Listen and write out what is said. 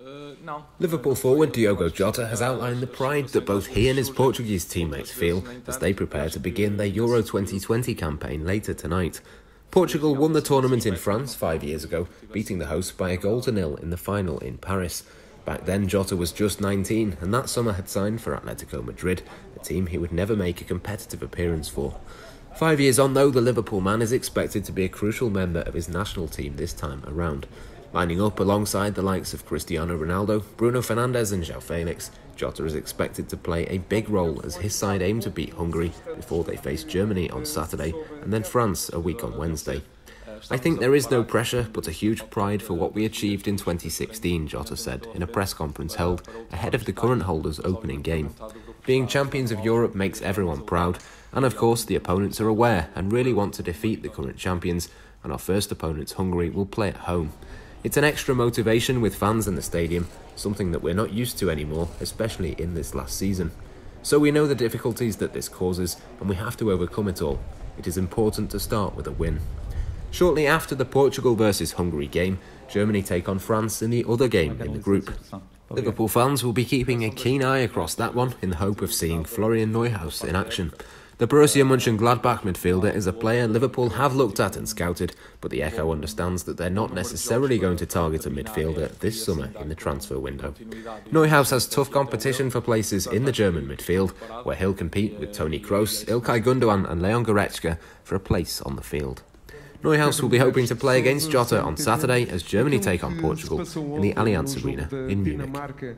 Uh, Liverpool forward Diogo Jota has outlined the pride that both he and his Portuguese teammates feel as they prepare to begin their Euro 2020 campaign later tonight. Portugal won the tournament in France five years ago, beating the hosts by a goal to nil in the final in Paris. Back then, Jota was just 19, and that summer had signed for Atletico Madrid, a team he would never make a competitive appearance for. Five years on, though, the Liverpool man is expected to be a crucial member of his national team this time around. Lining up alongside the likes of Cristiano Ronaldo, Bruno Fernandes, and João Felix, Jota is expected to play a big role as his side aim to beat Hungary before they face Germany on Saturday and then France a week on Wednesday. I think there is no pressure, but a huge pride for what we achieved in 2016, Jota said in a press conference held ahead of the current holders' opening game. Being champions of Europe makes everyone proud, and of course, the opponents are aware and really want to defeat the current champions, and our first opponents, Hungary, will play at home. It's an extra motivation with fans in the stadium, something that we're not used to anymore, especially in this last season. So we know the difficulties that this causes, and we have to overcome it all. It is important to start with a win. Shortly after the Portugal versus Hungary game, Germany take on France in the other game in the group. Liverpool fans will be keeping a keen eye across that one in the hope of seeing Florian Neuhaus in action. The Borussia Mönchengladbach midfielder is a player Liverpool have looked at and scouted, but the Echo understands that they're not necessarily going to target a midfielder this summer in the transfer window. Neuhaus has tough competition for places in the German midfield, where he'll compete with Toni Kroos, Ilkay Gundogan and Leon Goretzka for a place on the field. Neuhaus will be hoping to play against Jota on Saturday as Germany take on Portugal in the Allianz Arena in Munich.